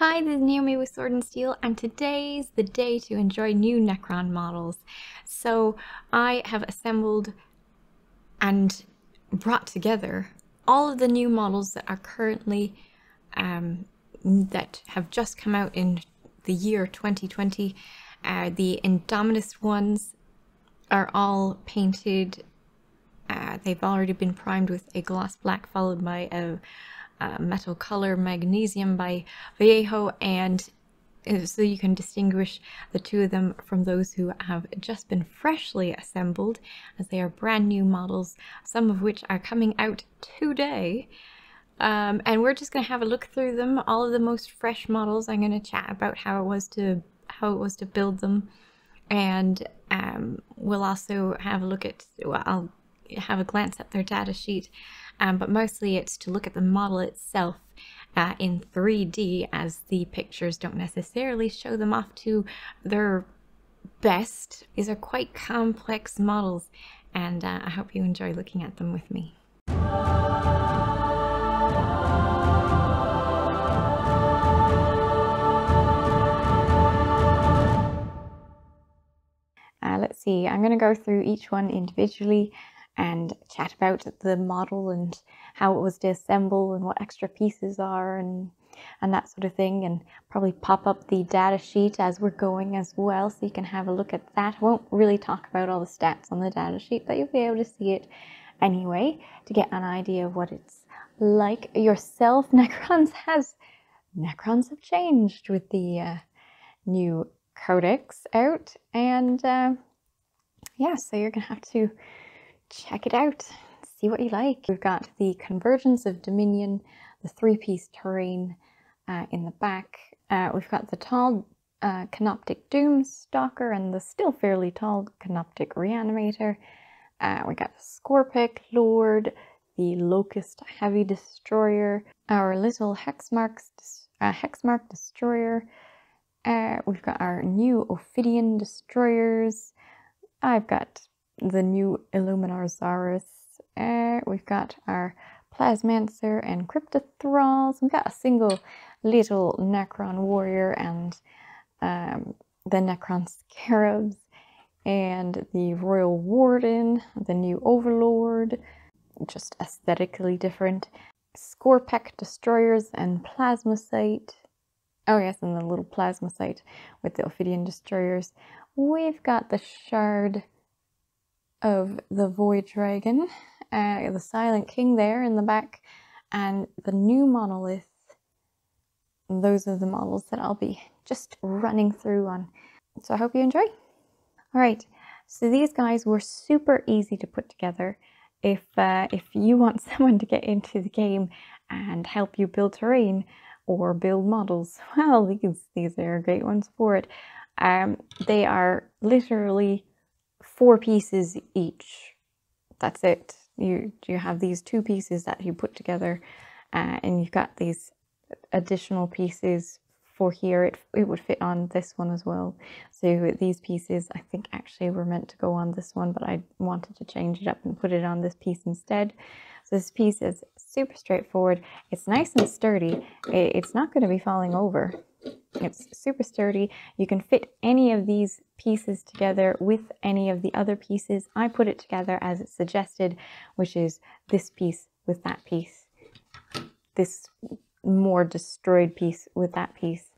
Hi, this is Naomi with Sword and Steele, and today's the day to enjoy new Necron models. So I have assembled and brought together all of the new models that are currently um, that have just come out in the year 2020. Uh, the Indomitus ones are all painted. Uh, they've already been primed with a gloss black followed by a uh, metal color magnesium by Vallejo and uh, so you can distinguish the two of them from those who have just been freshly assembled as they are brand new models some of which are coming out today. Um, and we're just going to have a look through them all of the most fresh models. I'm going to chat about how it was to how it was to build them. And um, we'll also have a look at well, i'll have a glance at their data sheet um, but mostly it's to look at the model itself uh, in 3D as the pictures don't necessarily show them off to their best. These are quite complex models and uh, I hope you enjoy looking at them with me. Uh, let's see, I'm going to go through each one individually and chat about the model and how it was to assemble and what extra pieces are and and that sort of thing and probably pop up the data sheet as we're going as well so you can have a look at that. I won't really talk about all the stats on the data sheet but you'll be able to see it anyway to get an idea of what it's like yourself. Necrons has Necrons have changed with the uh, new codex out and uh, yeah so you're gonna have to check it out, see what you like. We've got the Convergence of Dominion, the three-piece terrain uh, in the back. Uh, we've got the tall uh, Canoptek Doomstalker and the still fairly tall Canoptek Reanimator. Uh, we got the Skorpekh Lord, the Lokhust Heavy Destroyer, our little Hexmark, uh, Hexmark Destroyer. Uh, we've got our new Ophydian Destroyers. I've got the new Illuminor Szeras. Uh, we've got our Plasmancer and Cryptothralls. We've got a single little Necron warrior and um, the Necron Scarabs and the Royal Warden, the new Overlord, just aesthetically different. Skorpekh Destroyers and Plasmacyte. Oh yes, and the little Plasmacyte with the Ophydian Destroyers. We've got the Shard of the Void Dragon, uh, the Silent King there in the back, and the new monolith. Those are the models that I'll be just running through on. So I hope you enjoy. All right, so these guys were super easy to put together. If, uh, if you want someone to get into the game and help you build terrain or build models, well, these, these are great ones for it. Um, they are literally four pieces each. That's it. You you have these two pieces that you put together, uh, and you've got these additional pieces for here. It it would fit on this one as well. So these pieces, I think, actually were meant to go on this one, but I wanted to change it up and put it on this piece instead. So this piece is super straightforward. It's nice and sturdy. It's not going to be falling over. It's super sturdy. You can fit any of these pieces together with any of the other pieces. I put it together as it's suggested, which is this piece with that piece, this more destroyed piece with that piece,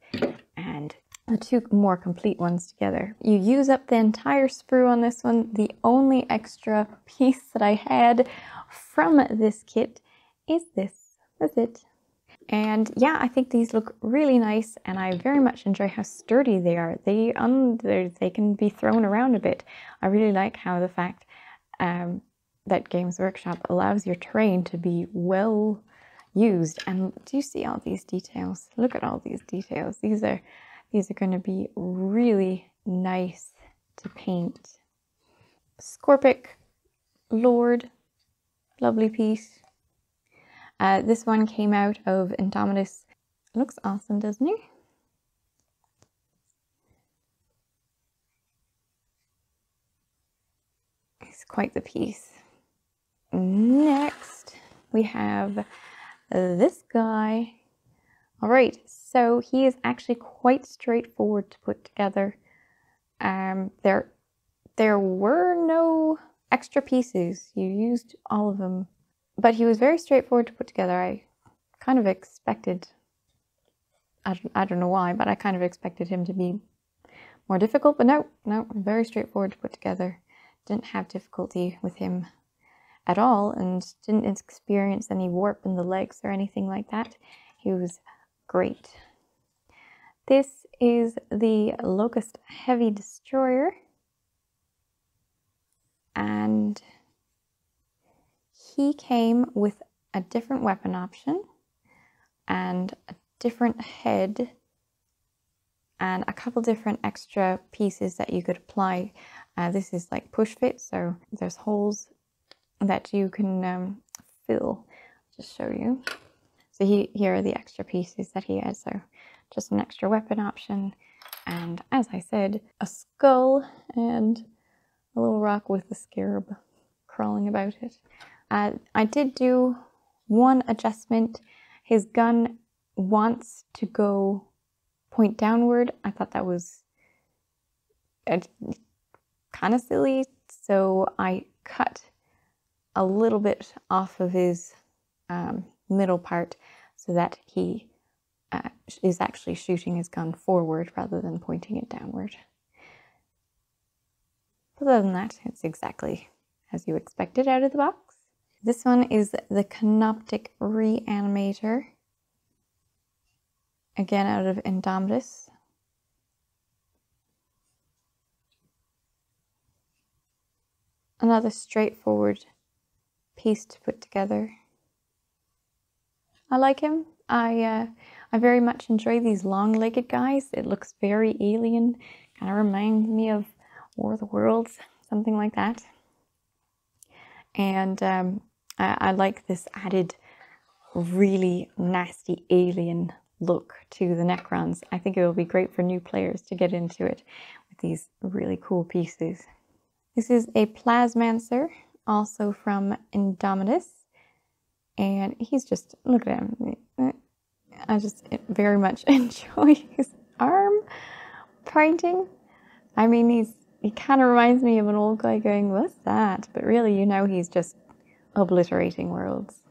and the two more complete ones together. You use up the entire sprue on this one. The only extra piece that I had from this kit is this. That's it. And yeah, I think these look really nice and I very much enjoy how sturdy they are. They, um, they can be thrown around a bit. I really like how the fact um, that Games Workshop allows your terrain to be well used. And do you see all these details? Look at all these details. These are, these are going to be really nice to paint. Skorpekh Lord, lovely piece. Uh, this one came out of Indomitus. Looks awesome, doesn't he? It's quite the piece. Next, we have this guy. All right, so he is actually quite straightforward to put together. Um, there, there were no extra pieces. You used all of them, but he was very straightforward to put together. I kind of expected, I don't, I don't know why, but I kind of expected him to be more difficult, but no, no, very straightforward to put together. Didn't have difficulty with him at all and didn't experience any warp in the legs or anything like that. He was great. This is the Lokhust Heavy Destroyer. He came with a different weapon option and a different head and a couple different extra pieces that you could apply. Uh, this is like push fit, so there's holes that you can um, fill. Just show you. So he, here are the extra pieces that he has. So just an extra weapon option. And as I said, a skull and a little rock with a scarab crawling about it. Uh, I did do one adjustment. His gun wants to go point downward. I thought that was uh, kind of silly. So I cut a little bit off of his um, middle part so that he uh, is actually shooting his gun forward rather than pointing it downward. Other than that, it's exactly as you expected out of the box. This one is the Canoptek Reanimator. Again, out of Indomitus. Another straightforward piece to put together. I like him. I uh, I very much enjoy these long-legged guys. It looks very alien. Kind of reminds me of War of the Worlds, something like that. And um, I, I like this added really nasty alien look to the Necrons. I think it will be great for new players to get into it with these really cool pieces. This is a Plasmancer, also from Indomitus. And he's just, look at him. I just very much enjoy his arm painting. I mean, he's he kind of reminds me of an old guy going, what's that? But really, you know, he's just obliterating worlds.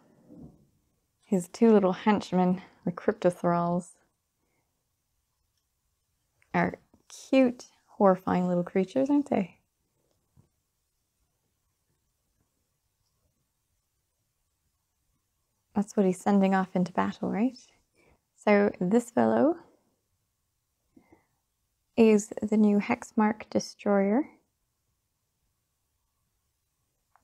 His two little henchmen, the Cryptothralls, are cute, horrifying little creatures, aren't they? That's what he's sending off into battle, right? So this fellow is the new Hexmark Destroyer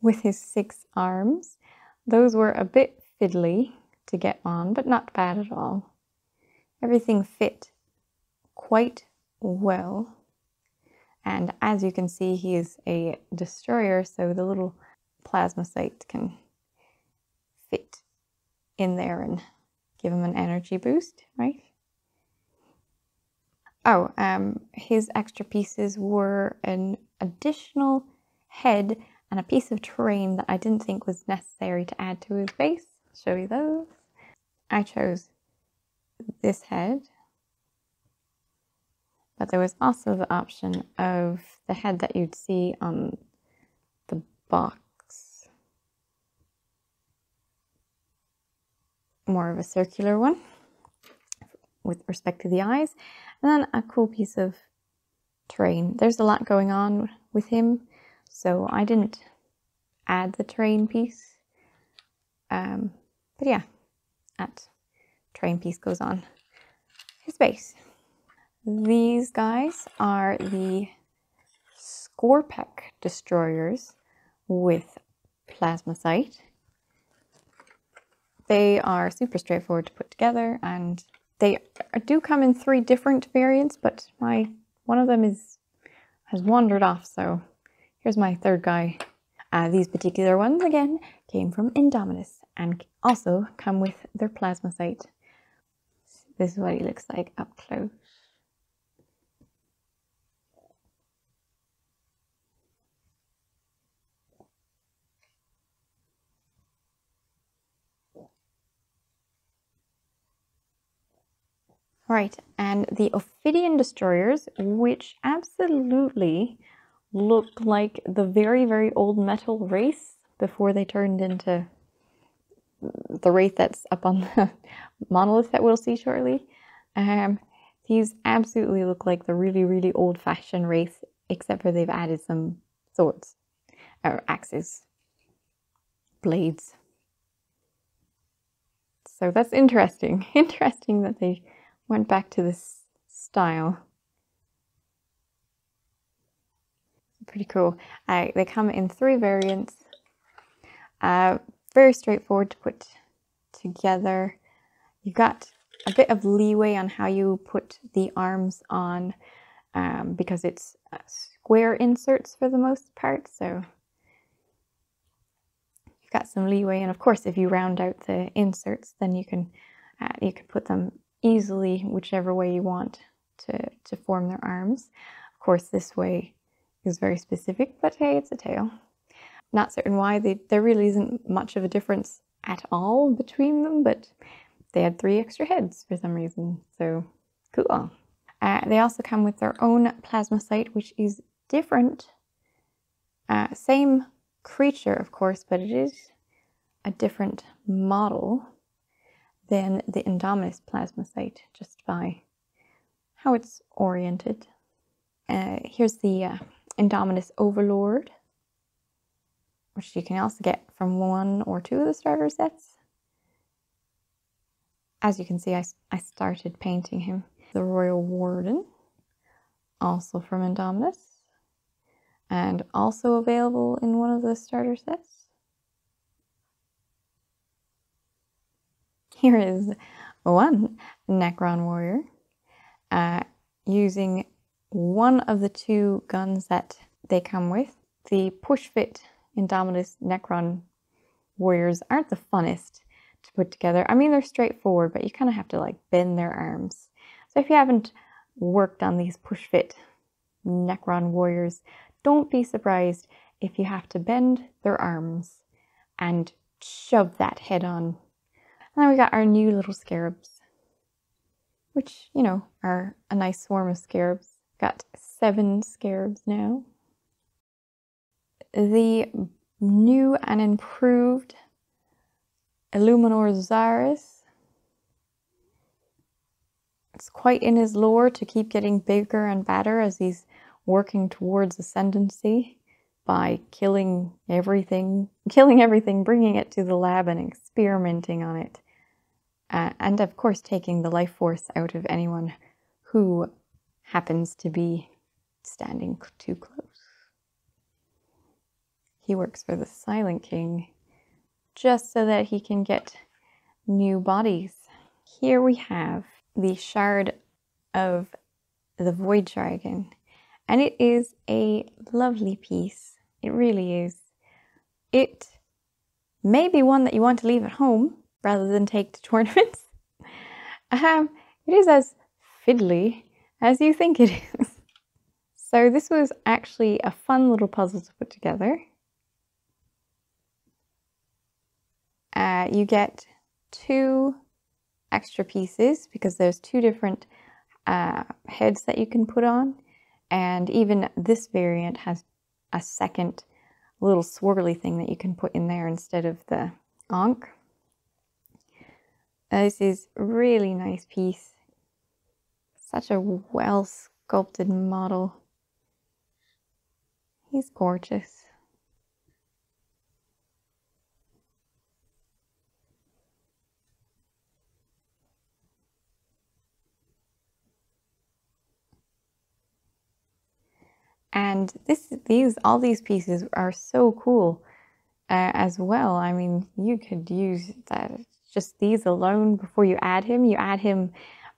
with his six arms. Those were a bit fiddly to get on, but not bad at all. Everything fit quite well. And as you can see, he is a destroyer, so the little plasmacyte can fit in there and give him an energy boost, right? Oh, um, his extra pieces were an additional head and a piece of terrain that I didn't think was necessary to add to his base. Show you those. I chose this head, but there was also the option of the head that you'd see on the box. More of a circular one with respect to the eyes. And then a cool piece of terrain. There's a lot going on with him, so I didn't add the terrain piece. Um, but yeah, that terrain piece goes on his base. These guys are the Skorpekh destroyers with Plasmacyte. They are super straightforward to put together and they do come in three different variants, but my one of them is has wandered off, so here's my third guy. Uh, these particular ones, again, came from Indomitus and also come with their plasma plasmacyte. This is what he looks like up close. Right, and the Ophydian destroyers, which absolutely look like the very, very old metal wraiths before they turned into the wraith that's up on the monolith that we'll see shortly. Um, these absolutely look like the really, really old fashioned wraith, except for they've added some swords or axes, blades. So that's interesting. Interesting that they went back to this style. Pretty cool. Uh, they come in three variants. Uh, very straightforward to put together. You've got a bit of leeway on how you put the arms on um, because it's uh, square inserts for the most part. So you've got some leeway. And of course, if you round out the inserts, then you can uh, you can put them easily whichever way you want to, to form their arms. Of course, this way is very specific, but hey, it's a tail. Not certain why, they, there really isn't much of a difference at all between them, but they had three extra heads for some reason, so cool. Uh, they also come with their own plasmacyte, which is different. Uh, same creature, of course, but it is a different model than the Indomitus plasma sight just by how it's oriented. Uh, here's the uh, Indomitus Overlord, which you can also get from one or two of the starter sets. As you can see, I, I started painting him. The Royal Warden, also from Indomitus, and also available in one of the starter sets. Here is one Necron warrior uh, using one of the two guns that they come with. The push fit Indomitus Necron warriors aren't the funnest to put together. I mean, they're straightforward, but you kind of have to like bend their arms. So if you haven't worked on these push fit Necron warriors, don't be surprised if you have to bend their arms and shove that head on and then we got our new little scarabs, which, you know, are a nice swarm of scarabs. Got seven scarabs now. The new and improved Illuminor Szeras. It's quite in his lore to keep getting bigger and badder as he's working towards ascendancy by killing everything, killing everything, bringing it to the lab and experimenting on it uh, and of course taking the life force out of anyone who happens to be standing too close. He works for the Silent King just so that he can get new bodies. Here we have the shard of the Void Dragon, and it is a lovely piece. It really is. It may be one that you want to leave at home rather than take to tournaments. Um, it is as fiddly as you think it is. So this was actually a fun little puzzle to put together. Uh, you get two extra pieces because there's two different uh, heads that you can put on and even this variant has a second little swirly thing that you can put in there instead of the ankh. This is really nice piece. Such a well sculpted model. He's gorgeous. And this, these, all these pieces are so cool uh, as well. I mean, you could use that just these alone before you add him. You add him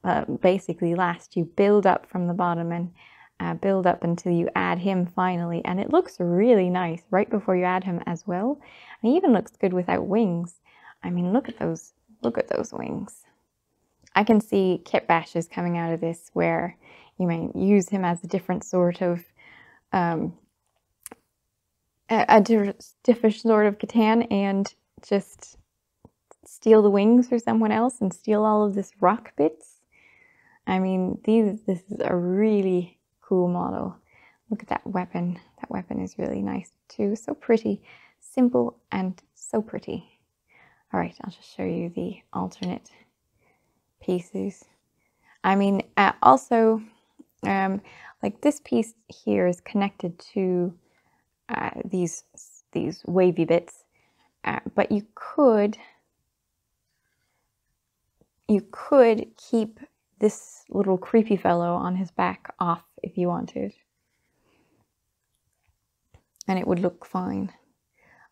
uh, basically last. You build up from the bottom and uh, build up until you add him finally. And it looks really nice right before you add him as well. And he even looks good without wings. I mean, look at those, look at those wings. I can see kit bashes coming out of this where you may use him as a different sort of um, a, a different sort of C'tan and just steal the wings for someone else and steal all of this rock bits. I mean, these this is a really cool model. Look at that weapon. That weapon is really nice too. So pretty, simple and so pretty. All right, I'll just show you the alternate pieces. I mean, uh, also, um, like this piece here is connected to uh, these these wavy bits, uh, but you could you could keep this little creepy fellow on his back off if you wanted. And it would look fine.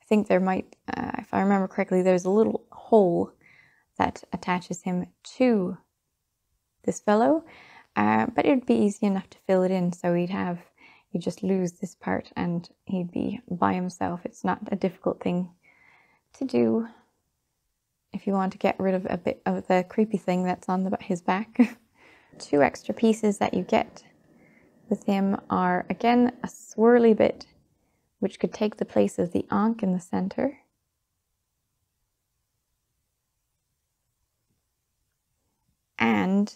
I think there might, uh, if I remember correctly, there's a little hole that attaches him to this fellow, uh, but it'd be easy enough to fill it in. So he'd have, he'd just lose this part and he'd be by himself. It's not a difficult thing to do if you want to get rid of a bit of the creepy thing that's on the, his back. Two extra pieces that you get with him are again a swirly bit which could take the place of the ankh in the center. And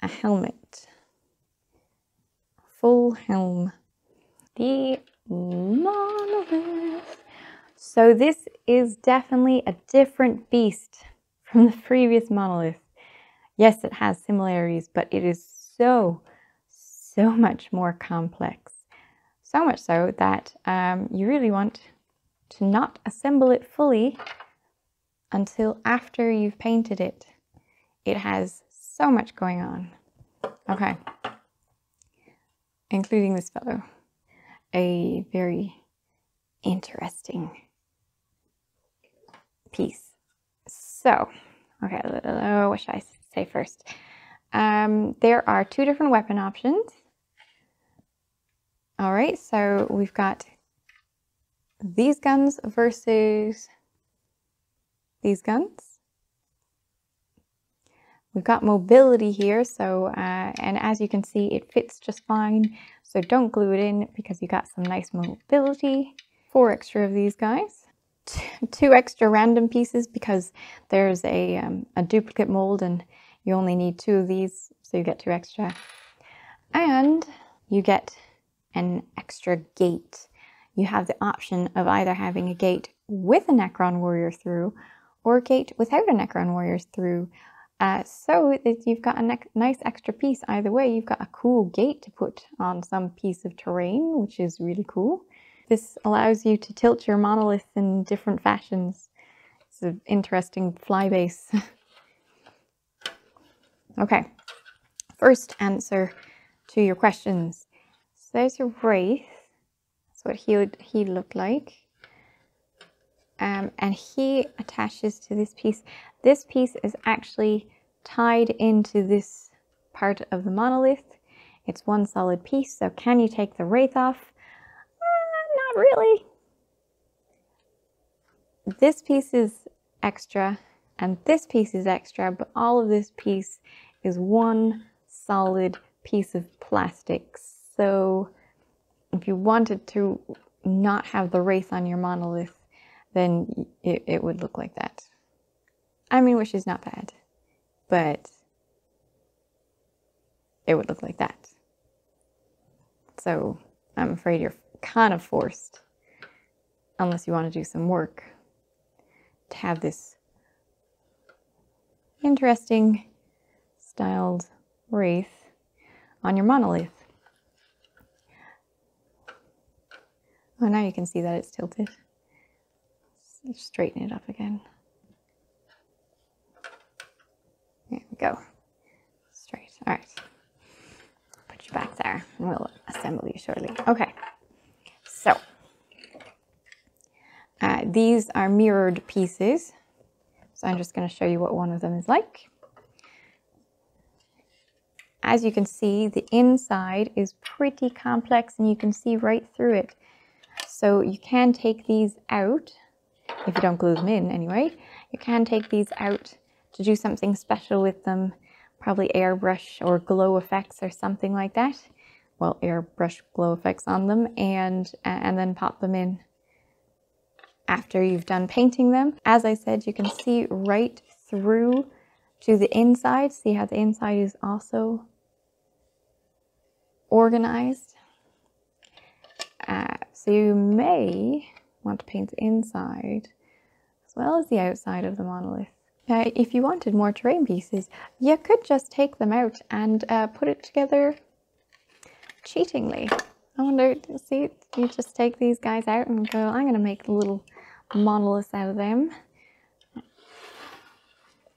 a helmet. Full helm. The monolith. So this is definitely a different beast from the previous monolith. Yes, it has similarities, but it is so, so much more complex. So much so that um, you really want to not assemble it fully until after you've painted it. It has so much going on. Okay. Including this fellow. A very interesting piece. So, okay, what should I say first? Um, there are two different weapon options. All right, so we've got these guns versus these guns. We've got mobility here, so, uh, and as you can see, it fits just fine. So don't glue it in because you got some nice mobility. Four extra of these guys two extra random pieces because there's a, um, a duplicate mold and you only need two of these, so you get two extra. And you get an extra gate. You have the option of either having a gate with a Necron warrior through or a gate without a Necron warrior through. Uh, so that you've got a nice extra piece either way. You've got a cool gate to put on some piece of terrain, which is really cool. This allows you to tilt your monolith in different fashions. It's an interesting fly base. okay, first answer to your questions. So there's your wraith. That's what he would he look like. Um, and he attaches to this piece. This piece is actually tied into this part of the monolith. It's one solid piece, so can you take the wraith off? Not really. This piece is extra and this piece is extra, but all of this piece is one solid piece of plastic. So if you wanted to not have the wraith on your monolith, then it, it would look like that. I mean, which is not bad, but it would look like that. So I'm afraid you're kind of forced, unless you want to do some work, to have this interesting styled wraith on your monolith. Oh, now you can see that it's tilted. Let's straighten it up again. There we go. Straight. All right. Put you back there and we'll assemble you shortly. Okay. So uh, these are mirrored pieces. So I'm just going to show you what one of them is like. As you can see, the inside is pretty complex and you can see right through it. So you can take these out, if you don't glue them in anyway, you can take these out to do something special with them, probably airbrush or glow effects or something like that well, airbrush glow effects on them and, and then pop them in after you've done painting them. As I said, you can see right through to the inside. See how the inside is also organized. Uh, so you may want to paint the inside as well as the outside of the monolith. Uh, if you wanted more terrain pieces, you could just take them out and uh, put it together cheatingly. I wonder, see, you just take these guys out and go, I'm going to make a little monoliths out of them.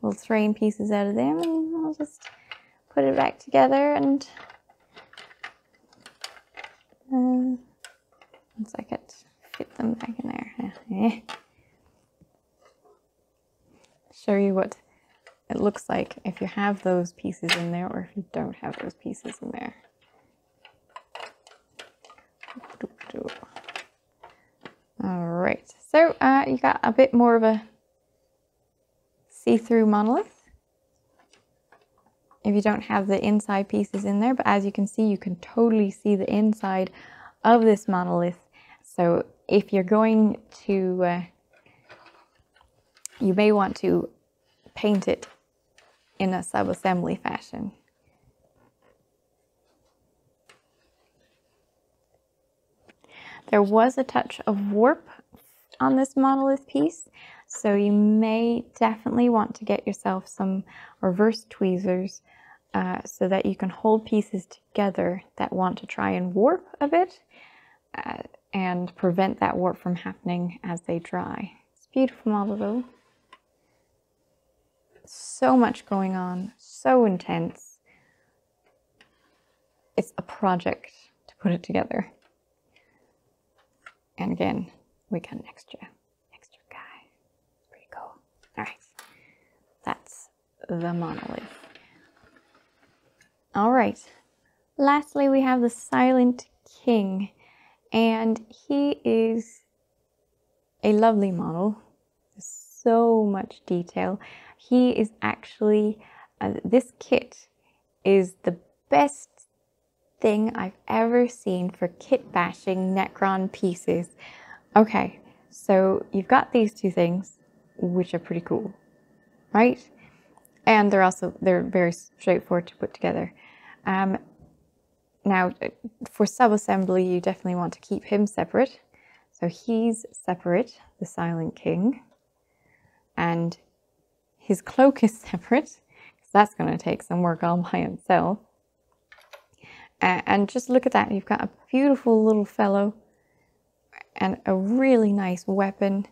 Little terrain pieces out of them and I'll just put it back together and uh, once I could fit them back in there. Yeah. Show you what it looks like if you have those pieces in there or if you don't have those pieces in there. All right, so uh, you got a bit more of a see-through monolith if you don't have the inside pieces in there, but as you can see, you can totally see the inside of this monolith. So if you're going to, uh, you may want to paint it in a sub-assembly fashion. There was a touch of warp on this monolith piece, so you may definitely want to get yourself some reverse tweezers uh, so that you can hold pieces together that want to try and warp a bit uh, and prevent that warp from happening as they dry. It's beautiful model though. So much going on, so intense. It's a project to put it together. And again, we got an extra, extra guy. Pretty cool. All right, that's the monolith. All right, lastly, we have the Silent King, and he is a lovely model. So much detail. He is actually, uh, this kit is the best thing I've ever seen for kit bashing Necron pieces. Okay, so you've got these two things, which are pretty cool, right? And they're also, they're very straightforward to put together. Um, now, for sub-assembly, you definitely want to keep him separate. So he's separate, the Silent King. And his cloak is separate, because that's going to take some work all by itself. Uh, and just look at that. You've got a beautiful little fellow and a really nice weapon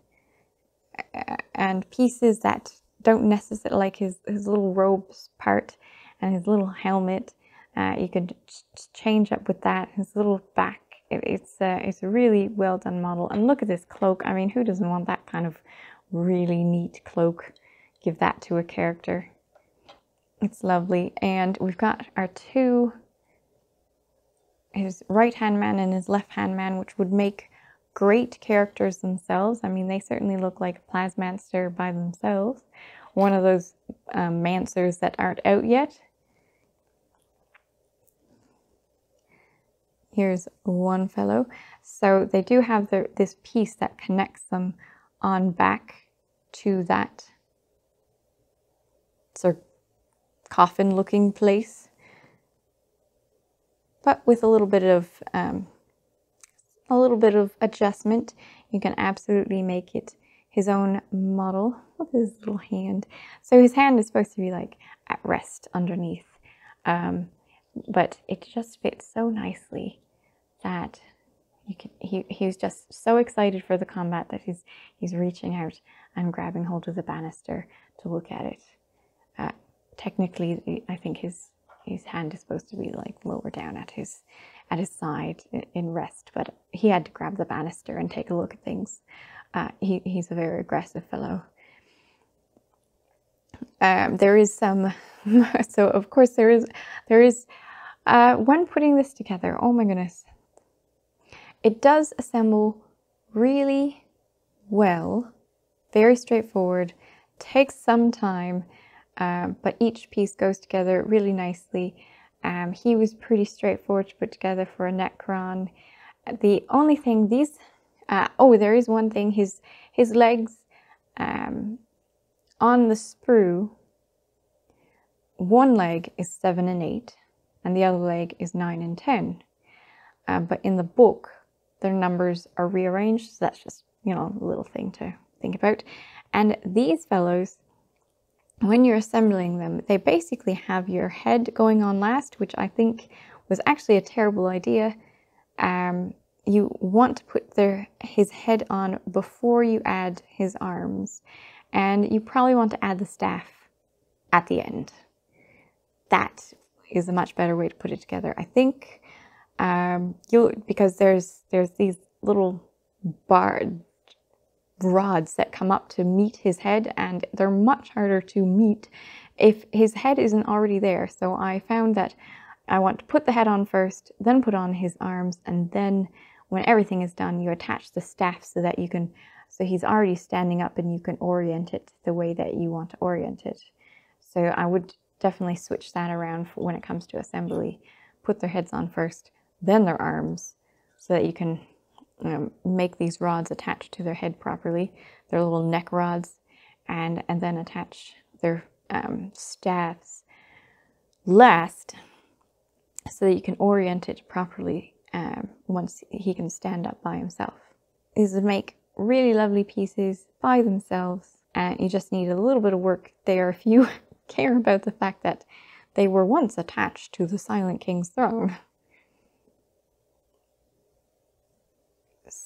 and pieces that don't necessarily like his, his little robes part and his little helmet. Uh, you could change up with that. His little back. It, it's a, it's a really well done model. And look at this cloak. I mean, who doesn't want that kind of really neat cloak? Give that to a character. It's lovely. And we've got our two his right hand man and his left hand man, which would make great characters themselves. I mean, they certainly look like a Plasmancer by themselves. One of those um, Mancers that aren't out yet. Here's one fellow. So they do have the, this piece that connects them on back to that sort of coffin looking place but with a little bit of um, a little bit of adjustment, you can absolutely make it his own model. Look at his little hand. So his hand is supposed to be like at rest underneath, um, but it just fits so nicely that you can, he, he was just so excited for the combat that he's, he's reaching out and grabbing hold of the banister to look at it. Uh, technically, I think his his hand is supposed to be like lower down at his at his side in rest, but he had to grab the banister and take a look at things. Uh, he, he's a very aggressive fellow. Um, there is some, so of course there is, there is uh, when putting this together, oh my goodness, it does assemble really well, very straightforward, takes some time, um, but each piece goes together really nicely. Um, he was pretty straightforward to put together for a Necron. The only thing these, uh, oh, there is one thing. His his legs um, on the sprue one leg is 7 and 8, and the other leg is 9 and 10. Uh, but in the book, their numbers are rearranged, so that's just, you know, a little thing to think about. And these fellows, when you're assembling them, they basically have your head going on last, which I think was actually a terrible idea. Um, you want to put their his head on before you add his arms, and you probably want to add the staff at the end. That is a much better way to put it together, I think. Um, you because there's there's these little bar rods that come up to meet his head, and they're much harder to meet if his head isn't already there. So I found that I want to put the head on first, then put on his arms, and then when everything is done, you attach the staff so that you can, so he's already standing up and you can orient it the way that you want to orient it. So I would definitely switch that around when it comes to assembly. Put their heads on first, then their arms, so that you can um, make these rods attach to their head properly. Their little neck rods, and and then attach their um, staffs last, so that you can orient it properly um, once he can stand up by himself. These would make really lovely pieces by themselves, and you just need a little bit of work there if you care about the fact that they were once attached to the Silent King's throne.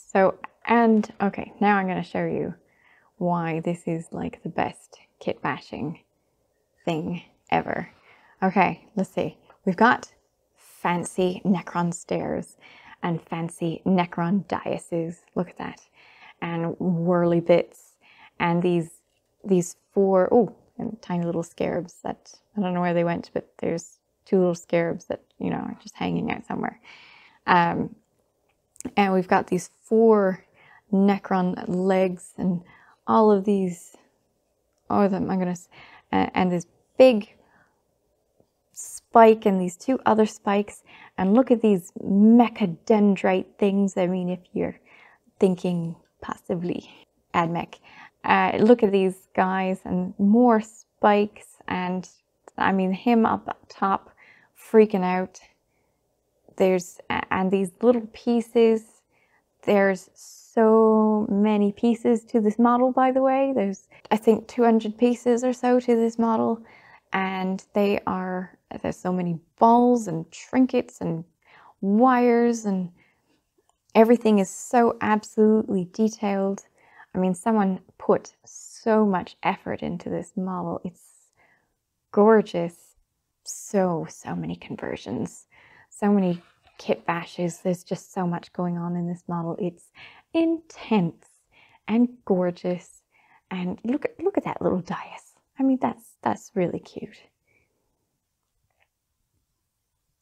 So, and okay, now I'm going to show you why this is like the best kit bashing thing ever. Okay, let's see. We've got fancy Necron stairs and fancy Necron daises. Look at that. And whirly bits and these these four oh and tiny little scarabs that I don't know where they went, but there's two little scarabs that you know are just hanging out somewhere. Um, and we've got these four Necron legs and all of these, them, my goodness, uh, and this big spike and these two other spikes. And look at these mechadendrite things. I mean, if you're thinking passively, AdMech. Uh, look at these guys and more spikes. And I mean, him up top freaking out. There's, and these little pieces. There's so many pieces to this model, by the way. There's, I think, 200 pieces or so to this model. And they are there's so many balls and trinkets and wires and everything is so absolutely detailed. I mean, someone put so much effort into this model. It's gorgeous. So, so many conversions, so many kit bashes. There's just so much going on in this model. It's intense and gorgeous. And look at look at that little dais. I mean, that's that's really cute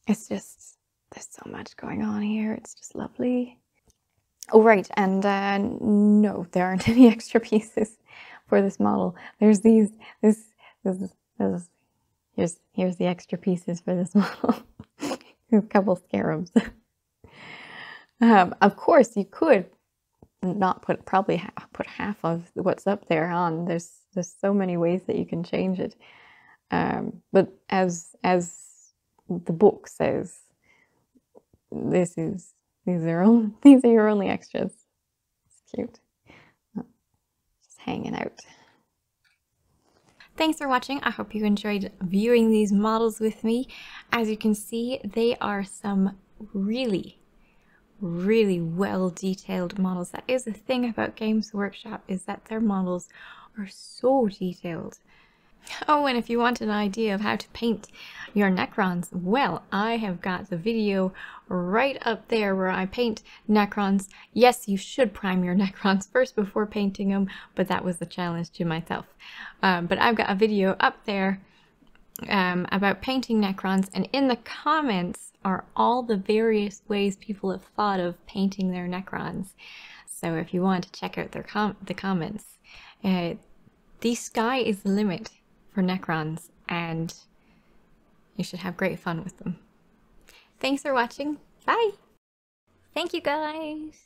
it's just there's so much going on here. It's just lovely. Oh, right, and uh, no, there aren't any extra pieces for this model. There's these, this, this, this, here's, here's the extra pieces for this model. a couple scarabs. um, of course, you could not put, probably ha put half of what's up there on. There's, there's so many ways that you can change it. Um, but as, as the book says this is these are all these are your only extras. It's cute. Just hanging out. Thanks for watching. I hope you enjoyed viewing these models with me. As you can see, they are some really, really well detailed models. That is the thing about Games Workshop is that their models are so detailed. Oh, and if you want an idea of how to paint your Necrons, well, I have got the video right up there where I paint Necrons. Yes, you should prime your Necrons first before painting them, but that was the challenge to myself. Um, but I've got a video up there um, about painting Necrons, and in the comments are all the various ways people have thought of painting their Necrons. So if you want to check out their com the comments, uh, the sky is the limit for Necrons, and you should have great fun with them. Thanks for watching. Bye! Thank you guys!